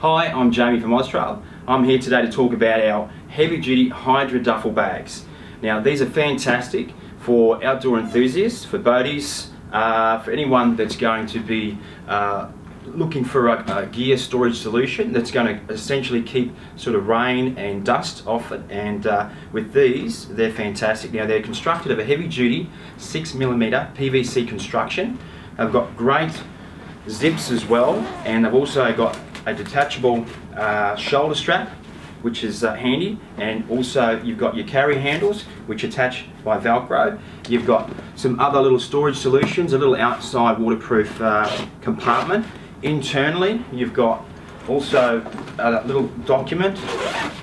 Hi, I'm Jamie from OZtrail. I'm here today to talk about our heavy duty Hydra duffel bags. Now these are fantastic for outdoor enthusiasts, for boaties, uh, for anyone that's going to be uh, looking for a, a, gear storage solution that's going to essentially keep sort of rain and dust off it and uh, with these they're fantastic. Now they're constructed of a heavy duty 6mm PVC construction. They've got great zips as well and they've also got a detachable uh, shoulder strap which is uh, handy. And also you've got your carry handles which attach by velcro. You've got some other little storage solutions a little outside waterproof uh, compartment. Internally you've got also a little document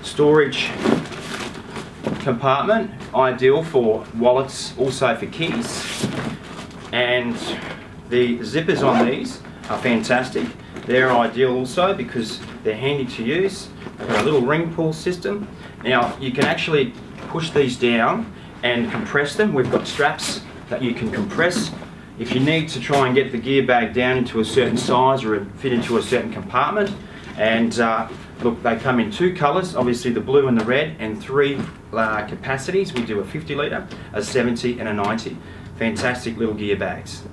storage compartment ideal for wallets also for keys. And the zippers on these are fantastic they're ideal also because they're handy to use. They've got a little ring pull system. Now you can actually push these down and compress them. We've got straps that you can compress. If you need to try and get the gear bag down into a certain size or fit into a certain compartment, and uh, look, they come in two colours, obviously the blue and the red, and three uh, capacities. We do a 50 litre, a 70 and a 90. Fantastic little gear bags.